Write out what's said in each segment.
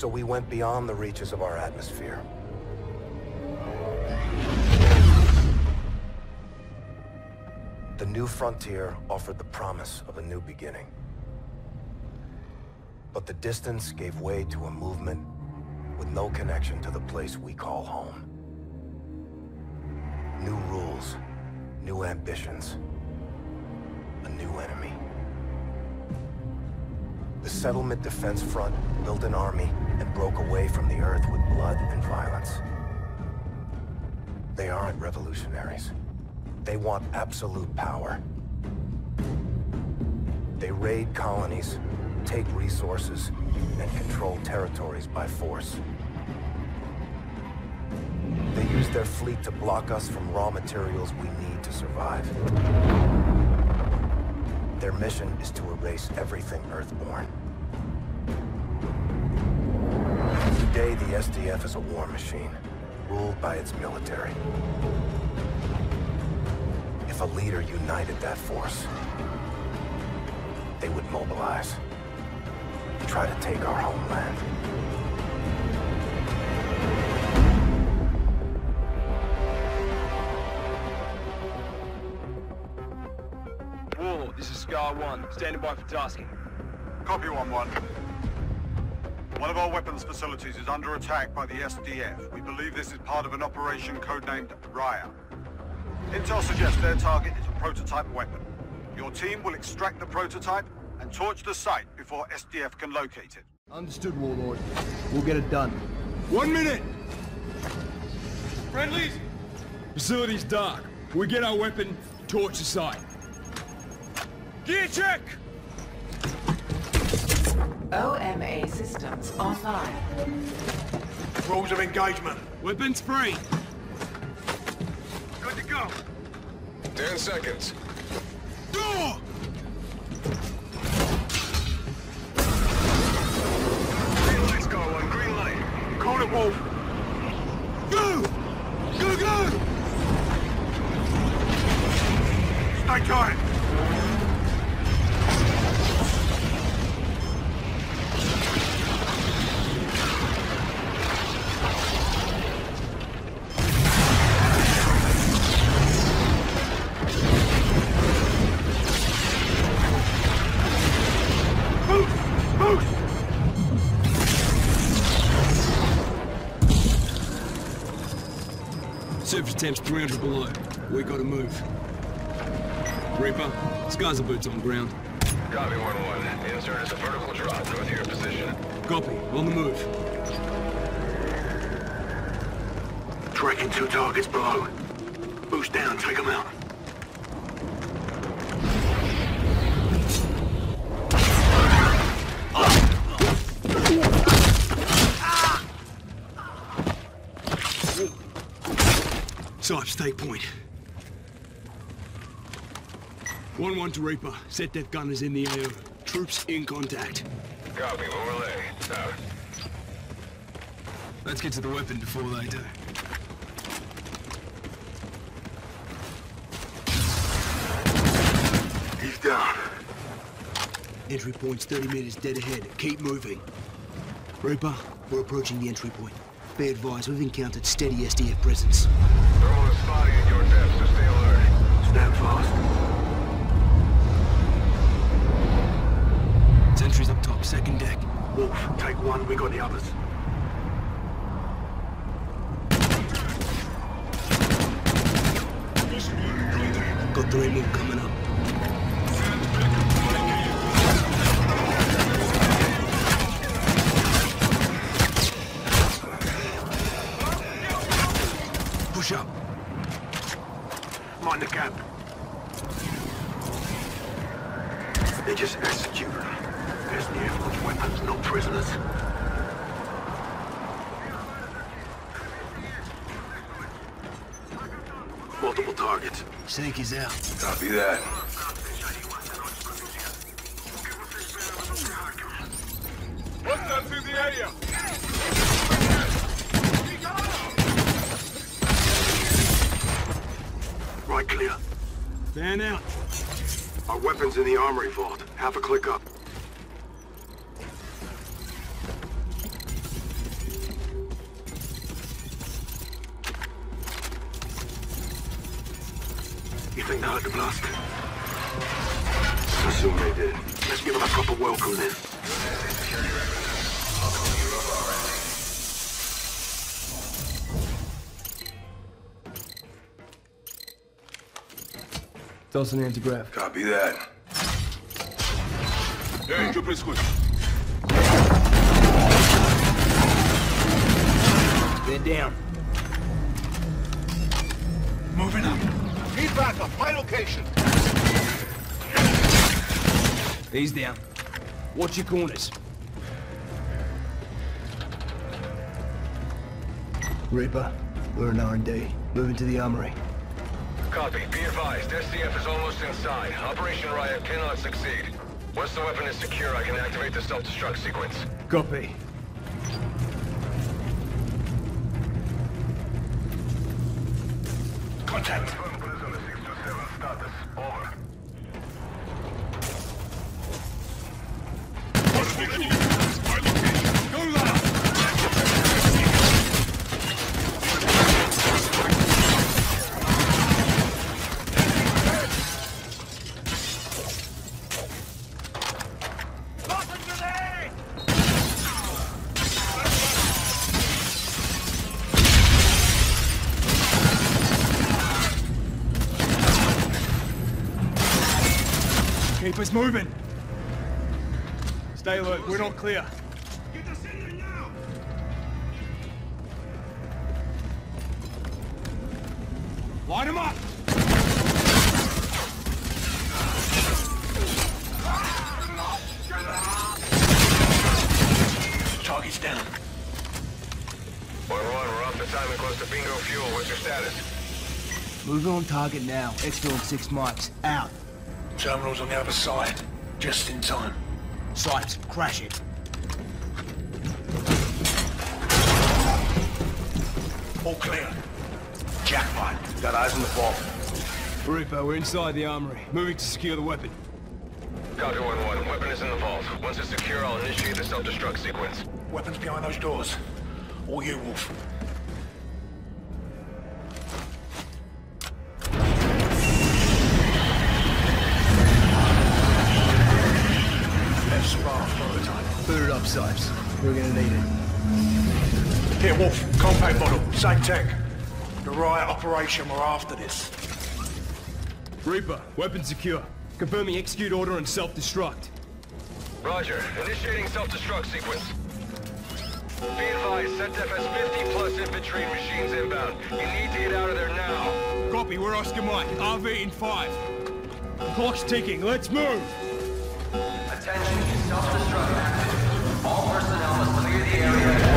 So we went beyond the reaches of our atmosphere. The new frontier offered the promise of a new beginning. But the distance gave way to a movement with no connection to the place we call home. New rules, new ambitions, a new enemy. The Settlement Defense Front built an army and broke away from the Earth with blood and violence. They aren't revolutionaries. They want absolute power. They raid colonies, take resources, and control territories by force. They use their fleet to block us from raw materials we need to survive. Their mission is to erase everything Earthborn. Today, the SDF is a war machine, ruled by its military. If a leader united that force, they would mobilize. Try to take our homeland. 1-1, standing by for tasking. Copy 1-1. One of our weapons facilities is under attack by the SDF. We believe this is part of an operation codenamed Raya. Intel suggests their target is a prototype weapon. Your team will extract the prototype and torch the site before SDF can locate it. Understood, Warlord. We'll get it done. One minute! Friendlies! Facility's dark. We get our weapon, torch the site. Gear check! OMA systems online. Rules of engagement. Weapons free. Good to go. Ten seconds. Door! Temp's 300 below. We gotta move. Reaper, Scars are boots on ground. Copy 1-1. Insert is a vertical drop north of your position. Copy, on the move. Tracking two targets below. Boost down, take them out. Sarge, point. 1-1 to Reaper. Set that gunners in the AO. Troops in contact. Copy. Overlay. Out. Let's get to the weapon before they do. He's down. Entry point's 30 meters dead ahead. Keep moving. Reaper, we're approaching the entry point. Be advised, we've encountered steady SDF presence. Thermal is spotting at your depth, so stay alert. Stand fast. Sentries up top, second deck. Wolf, take one, we got the others. Got three more coming the gap. They just executed. SDF wants weapons, not prisoners. Multiple targets. Snake is out. Copy that. Fan out. Our weapons in the armory vault. Half a click up. Toss an anti-grav. Copy that. Hey, triple squid. They're down. Moving up. Need backup. My location. He's down. Watch your corners. Reaper, we're in R&D. Moving to the armory. Copy. Be advised, SDF is almost inside. Operation Riot cannot succeed. Once the weapon is secure, I can activate the self-destruct sequence. Copy. Contact. Keep moving. Stay alert, we're not clear. Line them up! Target's down. One one, we're off the time and close to bingo fuel. What's your status? Moving on target now. Exfil and six mics. Out. Terminal's on the other side. Just in time. Sights. Crash it. All clear. Jackpot. Got eyes on the ball. Reaper, we're inside the armory. Moving to secure the weapon. Copy one one. Weapon is in the vault. Once it's secure, I'll initiate the self-destruct sequence. Weapons behind those doors. All you, Wolf. Boot it up, Sipes. We're gonna need it. Here, Wolf. Compact model. Same tech. The riot operation we're after this. Reaper, weapon secure. Confirming execute order and self-destruct. Roger. Initiating self-destruct sequence. Be advised, SETDEF has 50 plus infantry and machines inbound. You need to get out of there now. Copy, we're Oscar Mike. RV in five. Clock's ticking, let's move! Attention, self-destruct active. All personnel must clear the area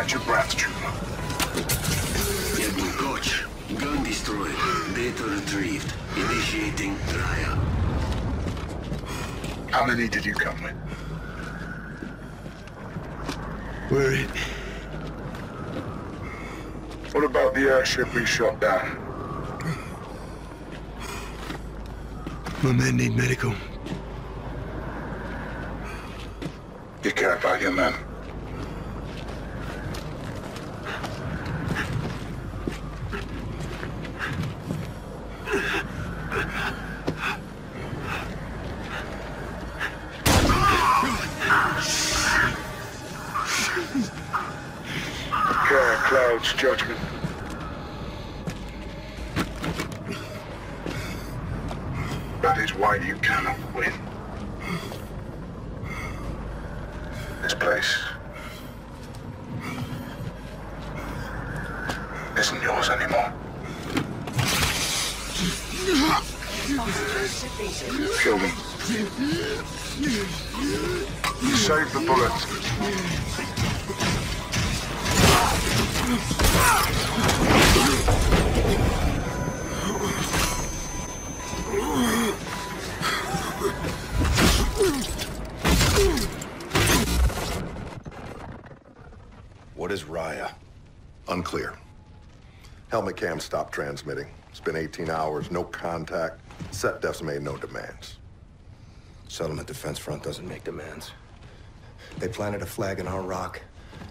Catch your breath, trooper. Edwin Kotch. Gun destroyed. Data retrieved. Initiating trial. How many did you come with? We're it. What about the airship we shot down? My men need medical. You care about your men? This place isn't yours anymore. Kill them. Save the bullets. What is Raya? Unclear. Helmet cam stopped transmitting. It's been 18 hours, no contact. Set defs made no demands. Settlement Defense Front doesn't make demands. They planted a flag in our rock.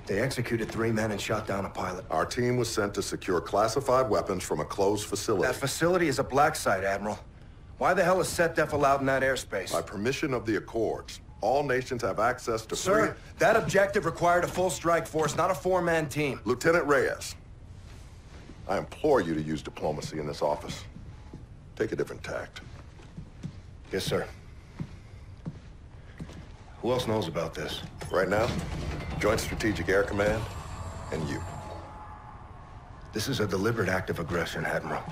They executed three men and shot down a pilot. Our team was sent to secure classified weapons from a closed facility. That facility is a black site, Admiral. Why the hell is SetDef allowed in that airspace? By permission of the Accords, all nations have access to Sir, free... that objective required a full strike force, not a four-man team. Lieutenant Reyes, I implore you to use diplomacy in this office. Take a different tact. Yes, sir. Who else knows about this? Right now, Joint Strategic Air Command and you. This is a deliberate act of aggression, Admiral.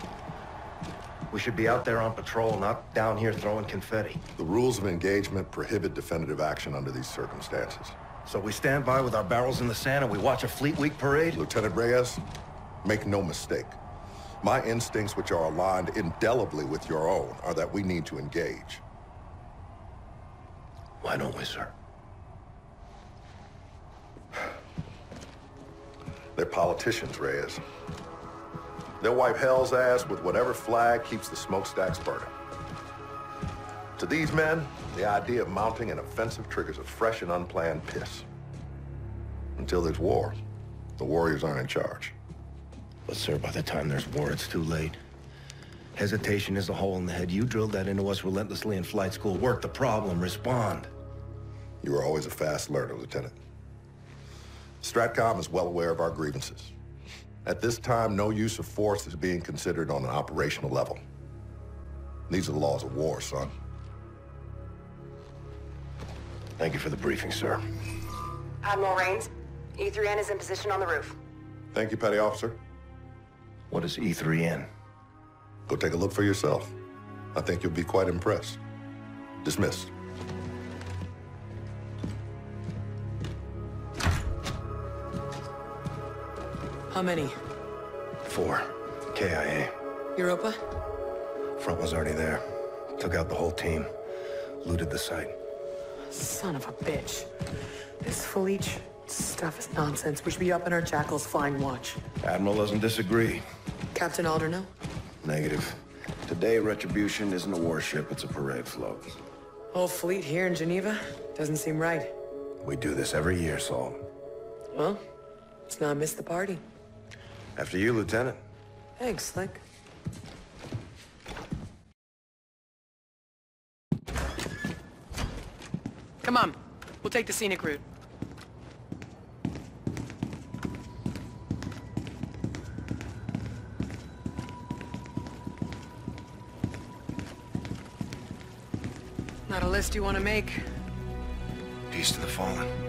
We should be out there on patrol, not down here throwing confetti. The rules of engagement prohibit definitive action under these circumstances. So we stand by with our barrels in the sand and we watch a Fleet Week parade? Lieutenant Reyes, make no mistake. My instincts, which are aligned indelibly with your own, are that we need to engage. Why don't we, sir? They're politicians, Reyes. They'll wipe hell's ass with whatever flag keeps the smokestacks burning. To these men, the idea of mounting an offensive triggers a fresh and unplanned piss. Until there's war, the warriors aren't in charge. But sir, by the time there's war, it's too late. Hesitation is a hole in the head. You drilled that into us relentlessly in flight school. Work the problem, respond. You were always a fast learner, Lieutenant. Stratcom is well aware of our grievances. At this time, no use of force is being considered on an operational level. These are the laws of war, son. Thank you for the briefing, sir. Admiral Raines, E3N is in position on the roof. Thank you, Petty Officer. What is E3N? Go take a look for yourself. I think you'll be quite impressed. Dismissed. How many? Four. KIA. Europa? Front was already there. Took out the whole team. Looted the site. Son of a bitch. This Felice stuff is nonsense. We should be up in our jackals flying watch. Admiral doesn't disagree. Captain Alderno? Negative. Today, Retribution isn't a warship, it's a parade float. Whole fleet here in Geneva? Doesn't seem right. We do this every year, Saul. Well, let's not miss the party. After you, Lieutenant. Thanks, Slick. Come on. We'll take the scenic route. Not a list you want to make. Peace to the fallen.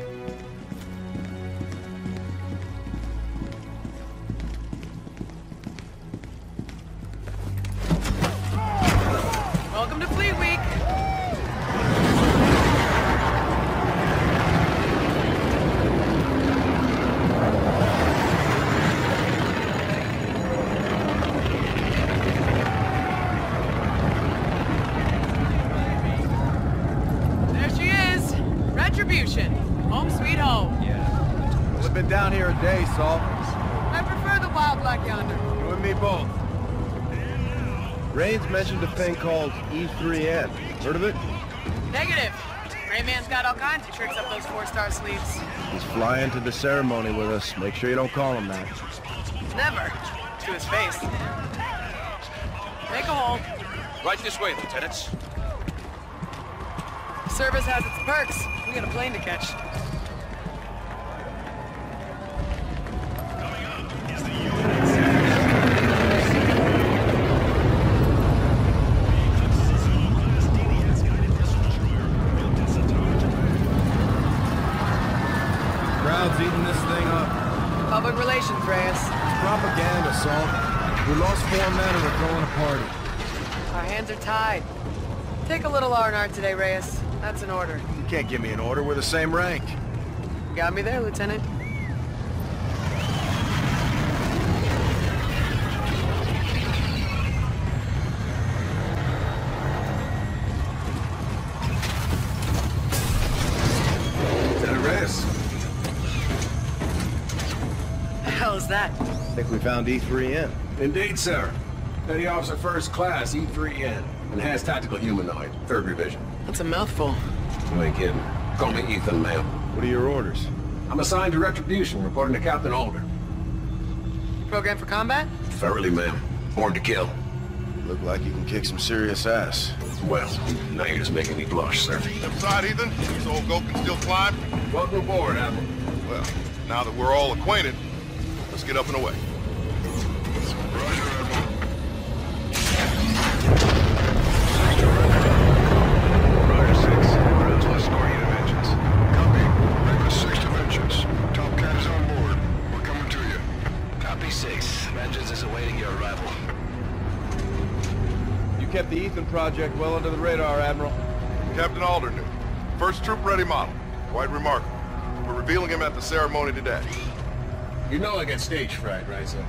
Thing called E3N. Heard of it? Negative. Rayman's got all kinds of tricks up those four-star sleeves. He's flying to the ceremony with us. Make sure you don't call him that. Never. To his face. Make a hole. Right this way, Lieutenants. Service has its perks. We got a plane to catch. Take a little R&R today, Reyes. That's an order. You can't give me an order. We're the same rank. Got me there, Lieutenant. Lieutenant Reyes. The hell is that? I think we found E3N. Indeed, sir. Petty Officer First Class, E3N. Enhanced Tactical Humanoid, third revision. That's a mouthful. You ain't kidding. Call me Ethan, ma'am. What are your orders? I'm assigned to Retribution, reporting to Captain Alder. Program for combat? Thoroughly, ma'am. Born to kill. Look like you can kick some serious ass. Well, now you're just making me blush, sir. Inside, Ethan? This old goat can still climb? Welcome aboard, Admiral. Well, now that we're all acquainted, let's get up and away. Roger 6. We're out to escort you to Vengeance. Copy. Raven 6 to Vengeance. Top Cat is on board. We're coming to you. Copy 6. Vengeance is awaiting your arrival. You kept the Ethan project well under the radar, Admiral. Captain Alder knew. First troop-ready model. Quite remarkable. We're revealing him at the ceremony today. You know I get stage fright, right, sir?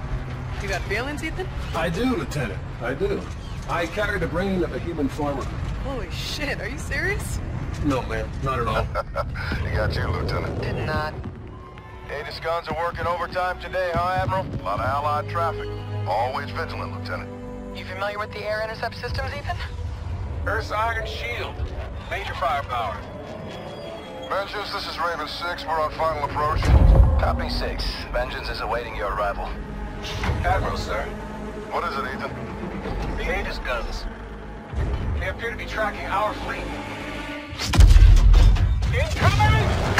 You got feelings, Ethan? I do, Lieutenant. I do. I carry the brain of a human farmer. Holy shit, are you serious? No, ma'am. Not at all. he got you, Lieutenant. Did not. Aegis guns are working overtime today, huh, Admiral? A lot of Allied traffic. Always vigilant, Lieutenant. You familiar with the air intercept systems, Ethan? Earth's Iron Shield. Major firepower. Vengeance, this is Raven 6. We're on final approach. Copy 6. Vengeance is awaiting your arrival. Admiral, sir. What is it, Ethan? The Aegis guns. They appear to be tracking our fleet. Incoming!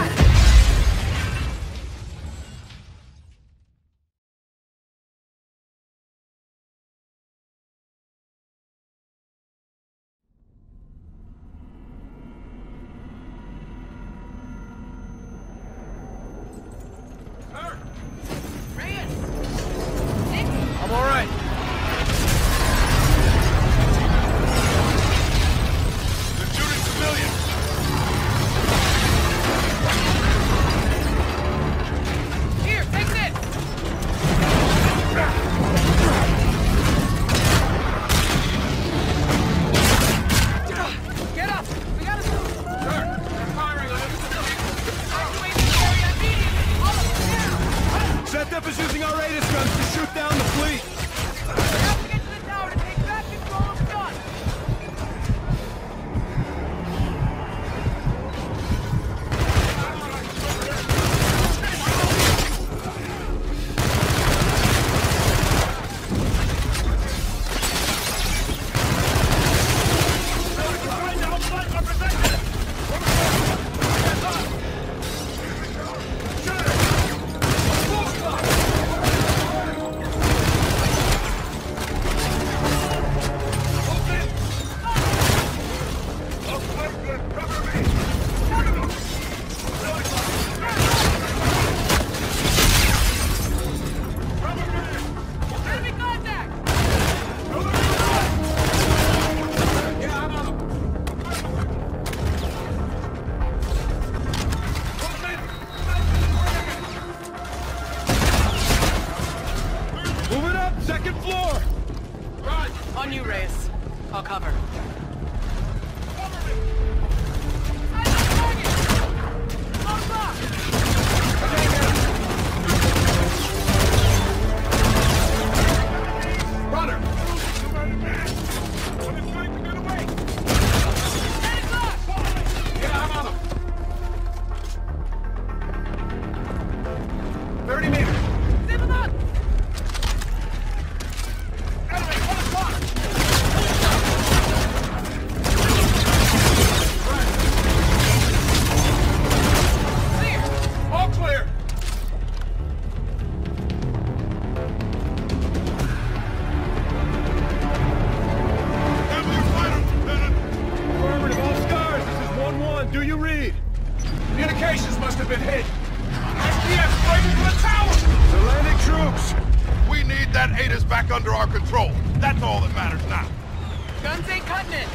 continent!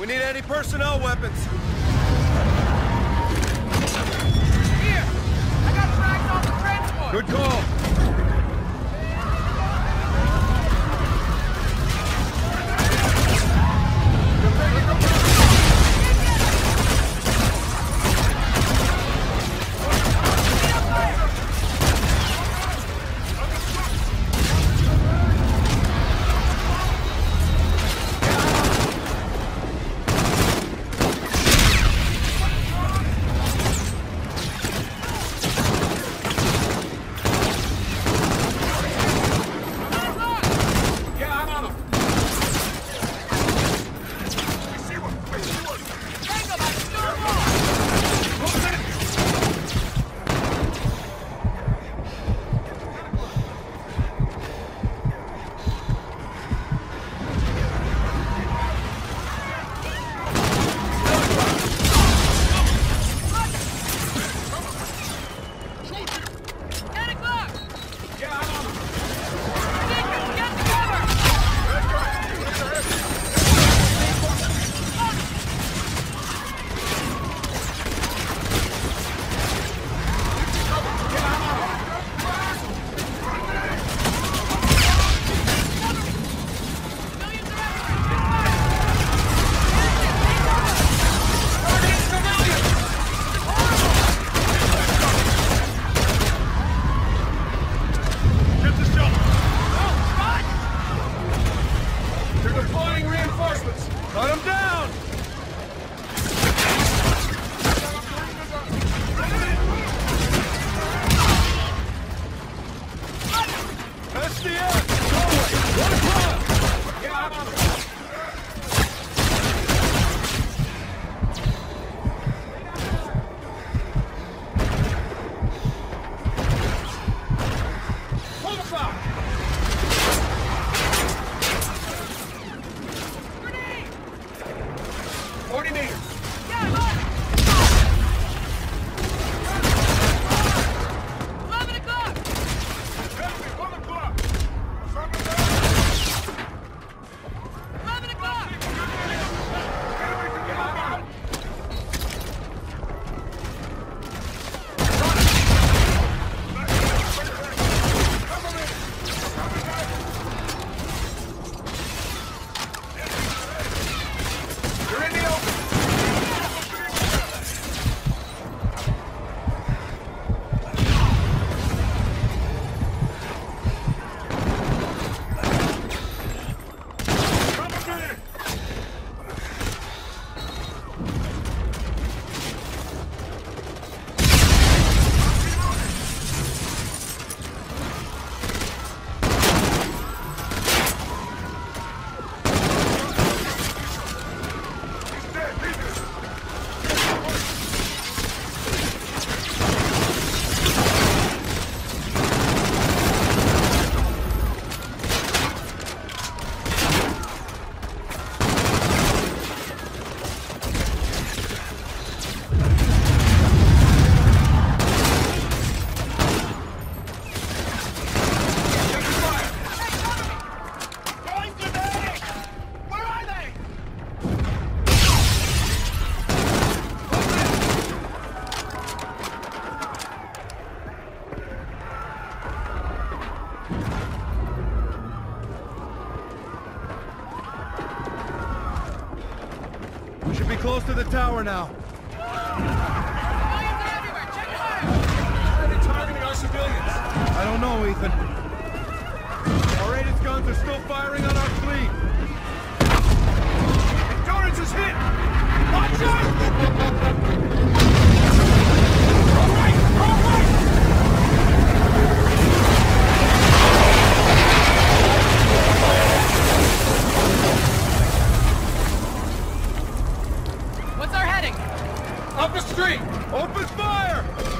We need any personnel weapons. Here! I got tracks on the transport! Good call! the air! Close to the tower now. Why are they targeting our civilians? I don't know, Ethan. Our rated guns are still firing on our fleet. Endurance is hit! Watch out! The street! Open fire!